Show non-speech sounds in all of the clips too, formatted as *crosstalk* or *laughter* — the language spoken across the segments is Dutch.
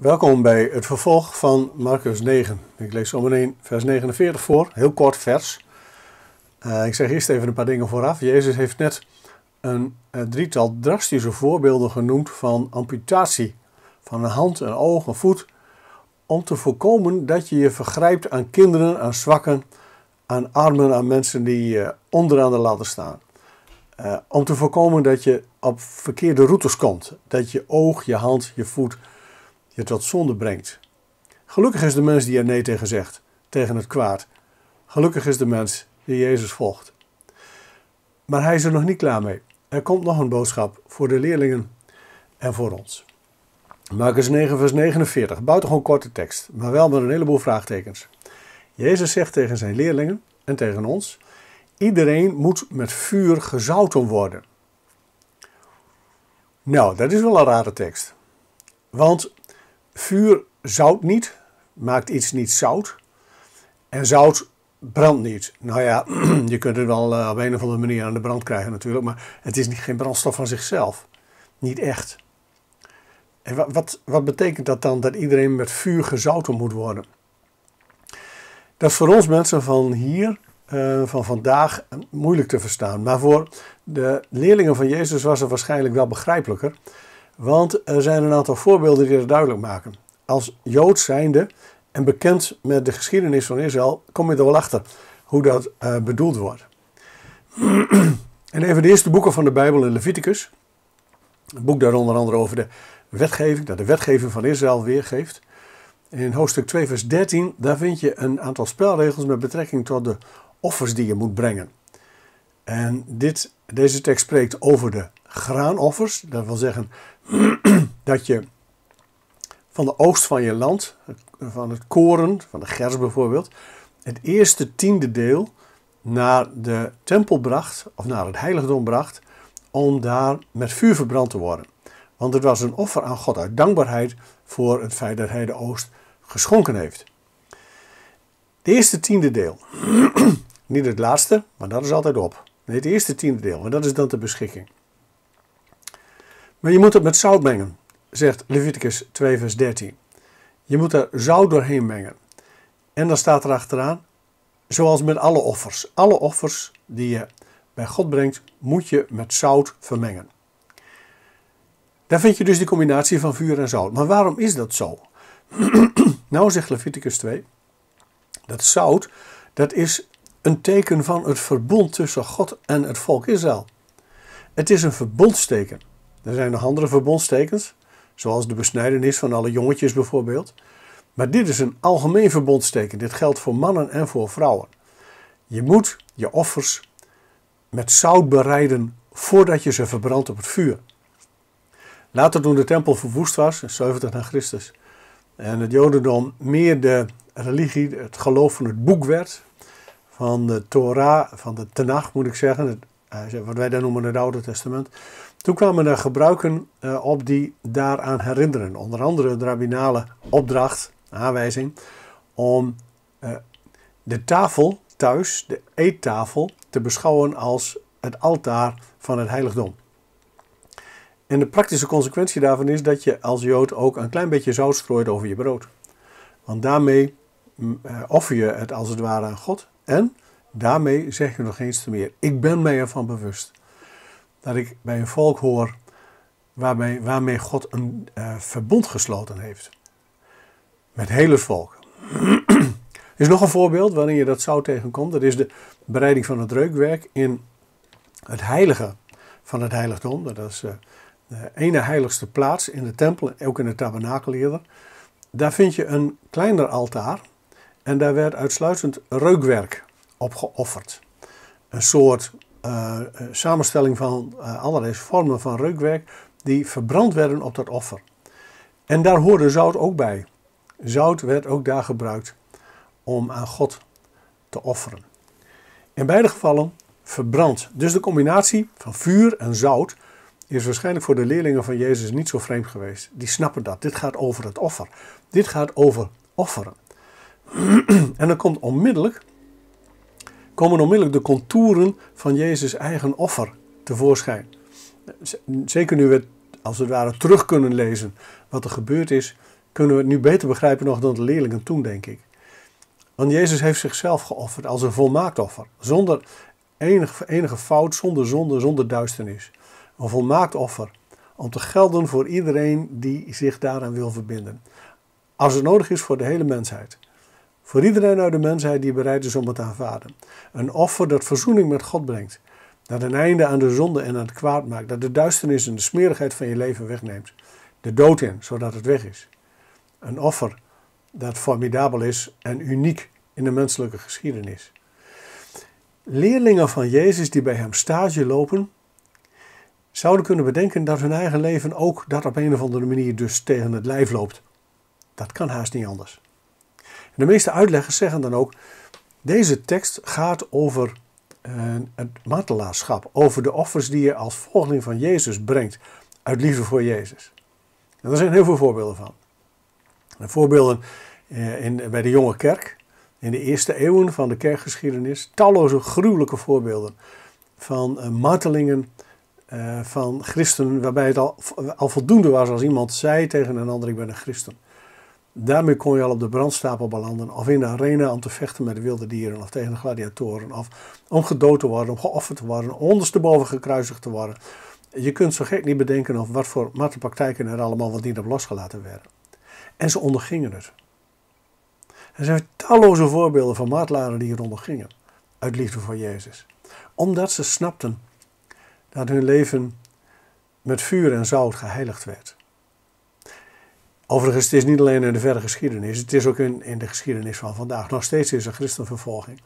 Welkom bij het vervolg van Marcus 9. Ik lees zometeen vers 49 voor, heel kort vers. Uh, ik zeg eerst even een paar dingen vooraf. Jezus heeft net een, een drietal drastische voorbeelden genoemd van amputatie van een hand, een oog, een voet, om te voorkomen dat je je vergrijpt aan kinderen, aan zwakken, aan armen, aan mensen die uh, onderaan de ladder staan. Uh, om te voorkomen dat je op verkeerde routes komt. Dat je oog, je hand, je voet je tot zonde brengt. Gelukkig is de mens die er nee tegen zegt, tegen het kwaad. Gelukkig is de mens die Jezus volgt. Maar hij is er nog niet klaar mee. Er komt nog een boodschap voor de leerlingen en voor ons. Marcus 9, vers 49. Buitengewoon korte tekst, maar wel met een heleboel vraagtekens. Jezus zegt tegen zijn leerlingen en tegen ons: Iedereen moet met vuur gezouten worden. Nou, dat is wel een rare tekst. Want vuur zout niet, maakt iets niet zout. En zout brandt niet. Nou ja, *clears throat* je kunt het wel eh, op een of andere manier aan de brand krijgen natuurlijk, maar het is niet, geen brandstof van zichzelf. Niet echt. En wat, wat, betekent dat dan dat iedereen met vuur gezouten moet worden? Dat is voor ons mensen van hier, uh, van vandaag, moeilijk te verstaan. Maar voor de leerlingen van Jezus was het waarschijnlijk wel begrijpelijker. Want er zijn een aantal voorbeelden die dat duidelijk maken. Als Jood zijnde en bekend met de geschiedenis van Israël, kom je er wel achter hoe dat uh, bedoeld wordt. *clears throat* en even de eerste boeken van de Bijbel in Leviticus. Een boek daar onder andere over de wetgeving, dat de wetgeving van Israël weergeeft. In hoofdstuk 2, vers 13, daar vind je een aantal spelregels met betrekking tot de offers die je moet brengen. En dit, deze tekst spreekt over de graanoffers. Dat wil zeggen *clears throat* dat je van de oost van je land, van het koren, van de gers bijvoorbeeld, het eerste tiende deel naar de tempel bracht, of naar het heiligdom bracht, om daar met vuur verbrand te worden. Want het was een offer aan God uit dankbaarheid voor het feit dat hij de oost geschonken heeft. Het eerste tiende deel. *clears throat* Niet het laatste, maar dat is altijd op. Nee, het eerste tiende deel, maar dat is dan de beschikking. Maar je moet het met zout mengen, zegt Leviticus 2, vers 13. Je moet er zout doorheen mengen. En dan staat er achteraan, zoals met alle offers. Alle offers die je bij God brengt, moet je met zout vermengen. Daar vind je dus die combinatie van vuur en zout. Maar waarom is dat zo? *clears throat* nou zegt Leviticus 2, dat zout, dat is een teken van het verbond tussen God en het volk Israël. Het is een verbondsteken. Er zijn nog andere verbondstekens, zoals de besnijdenis van alle jongetjes bijvoorbeeld. Maar dit is een algemeen verbondsteken. Dit geldt voor mannen en voor vrouwen. Je moet je offers met zout bereiden voordat je ze verbrandt op het vuur. Later toen de tempel verwoest was, in 70 na Christus, en het Jodendom meer de religie, het geloof van het boek werd, van de Torah, van de Tenach moet ik zeggen, wat wij dan noemen het Oude Testament. Toen kwamen er gebruiken eh, op die daaraan herinneren. Onder andere de rabbinale opdracht, aanwijzing, om eh, de tafel thuis, de eettafel, te beschouwen als het altaar van het heiligdom. En de praktische consequentie daarvan is dat je als Jood ook een klein beetje zout strooit over je brood. Want daarmee mm, offer je het als het ware aan God. En daarmee zeg je nog eens te meer. Ik ben mij ervan bewust dat ik bij een volk hoor waarmee, waarmee God een uh, verbond gesloten heeft. Met heel het volk. er *clears throat* is nog een voorbeeld waarin je dat zout tegenkomt. Dat is de bereiding van het reukwerk in het heilige van het heiligdom. Dat is uh, de ene heiligste plaats in de tempel, ook in de tabernakel eerder. Daar vind je een kleiner altaar en daar werd uitsluitend reukwerk op geofferd. Een soort uh, samenstelling van uh, allerlei vormen van reukwerk die verbrand werden op dat offer. En daar hoorde zout ook bij. Zout werd ook daar gebruikt om aan God te offeren. In beide gevallen verbrand. Dus de combinatie van vuur en zout is waarschijnlijk voor de leerlingen van Jezus niet zo vreemd geweest. Die snappen dat. Dit gaat over het offer. Dit gaat over offeren. *clears throat* en dan komt onmiddellijk komen onmiddellijk de contouren van Jezus' eigen offer tevoorschijn. Zeker nu we als het ware terug kunnen lezen wat er gebeurd is kunnen we het nu beter begrijpen nog dan de leerlingen toen, denk ik. Want Jezus heeft zichzelf geofferd als een volmaakt offer. Zonder enige, enige fout, zonder zonde, zonder duisternis. Een volmaakt offer. Om te gelden voor iedereen die zich daaraan wil verbinden. Als het nodig is voor de hele mensheid. Voor iedereen uit de mensheid die bereid is om het te aanvaarden. Een offer dat verzoening met God brengt. Dat een einde aan de zonde en aan het kwaad maakt. Dat de duisternis en de smerigheid van je leven wegneemt. De dood in, zodat het weg is. Een offer dat formidabel is en uniek in de menselijke geschiedenis. Leerlingen van Jezus die bij hem stage lopen, zouden kunnen bedenken dat hun eigen leven ook dat op een of andere manier dus tegen het lijf loopt. Dat kan haast niet anders. De meeste uitleggers zeggen dan ook, deze tekst gaat over uh, het martelaarschap, over de offers die je als volgeling van Jezus brengt, uit liefde voor Jezus. En daar zijn heel veel voorbeelden van. voorbeelden uh, in, bij de jonge kerk, in de eerste eeuwen van de kerkgeschiedenis, talloze gruwelijke voorbeelden van uh, martelingen van christenen, waarbij het al, al voldoende was als iemand zei tegen een ander: Ik ben een christen. Daarmee kon je al op de brandstapel belanden, of in de arena om te vechten met de wilde dieren, of tegen gladiatoren, of om gedood te worden, om geofferd te worden, ondersteboven gekruisigd te worden. Je kunt zo gek niet bedenken of wat voor martelpraktijken er allemaal wat niet op losgelaten werden. En ze ondergingen het. Er zijn talloze voorbeelden van martelaren die het ondergingen, uit liefde voor Jezus. Omdat ze snapten dat hun leven met vuur en zout geheiligd werd. Overigens, het is niet alleen in de verre geschiedenis, het is ook in, in de geschiedenis van vandaag. Nog steeds is er christenvervolging.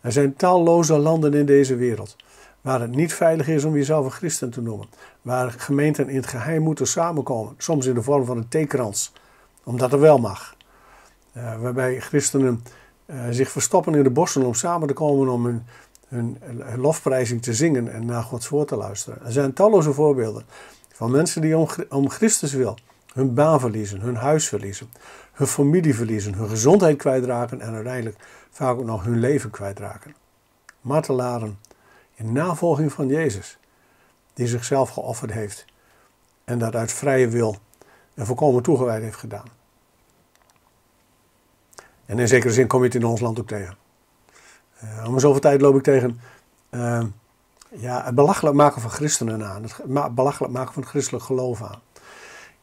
Er zijn talloze landen in deze wereld waar het niet veilig is om jezelf een christen te noemen. Waar gemeenten in het geheim moeten samenkomen, soms in de vorm van een theekrans, omdat het wel mag. Uh, waarbij christenen uh, zich verstoppen in de bossen om samen te komen om hun, hun, hun lofprijzing te zingen en naar Gods woord te luisteren. Er zijn talloze voorbeelden van mensen die om, om Christus wil hun baan verliezen, hun huis verliezen, hun familie verliezen, hun gezondheid kwijtraken en uiteindelijk vaak ook nog hun leven kwijtraken. Martelaren in navolging van Jezus, die zichzelf geofferd heeft en dat uit vrije wil en volkomen toegewijd heeft gedaan. En in zekere zin kom je het in ons land ook tegen. Uh, om zoveel tijd loop ik tegen uh, ja, het belachelijk maken van christenen aan, het belachelijk maken van het christelijk geloof aan.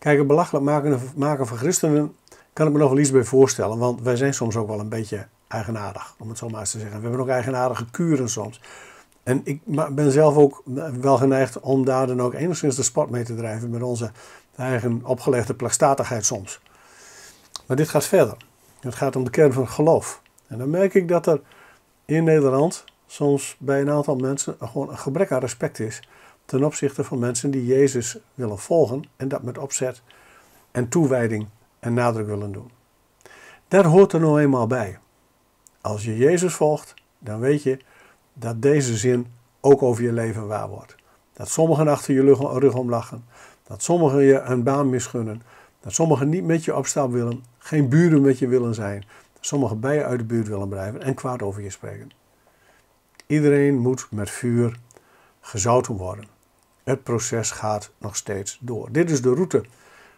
Kijk, het belachelijk maken, maken van christenen kan ik me nog wel iets bij voorstellen. Want wij zijn soms ook wel een beetje eigenaardig, om het zo maar eens te zeggen. We hebben ook eigenaardige kuren soms. En ik ben zelf ook wel geneigd om daar dan ook enigszins de sport mee te drijven met onze eigen opgelegde plekstatigheid soms. Maar dit gaat verder. Het gaat om de kern van het geloof. En dan merk ik dat er in Nederland soms bij een aantal mensen gewoon een gebrek aan respect is ten opzichte van mensen die Jezus willen volgen en dat met opzet en toewijding en nadruk willen doen. Daar hoort er nou eenmaal bij. Als je Jezus volgt, dan weet je dat deze zin ook over je leven waar wordt. Dat sommigen achter je rug om lachen, dat sommigen je een baan misgunnen, dat sommigen niet met je op stap willen, geen buren met je willen zijn, dat sommigen bij je uit de buurt willen blijven en kwaad over je spreken. Iedereen moet met vuur gezouten worden. Het proces gaat nog steeds door. Dit is de route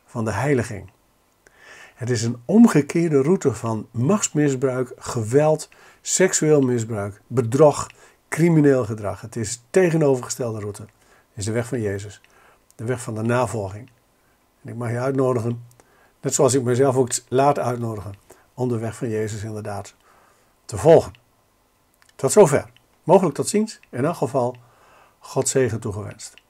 van de heiliging. Het is een omgekeerde route van machtsmisbruik, geweld, seksueel misbruik, bedrog, crimineel gedrag. Het is de tegenovergestelde route. Het is de weg van Jezus. De weg van de navolging. En ik mag je uitnodigen, net zoals ik mezelf ook laat uitnodigen, om de weg van Jezus inderdaad te volgen. Tot zover. Mogelijk tot ziens. In elk geval, God zegen toegewenst.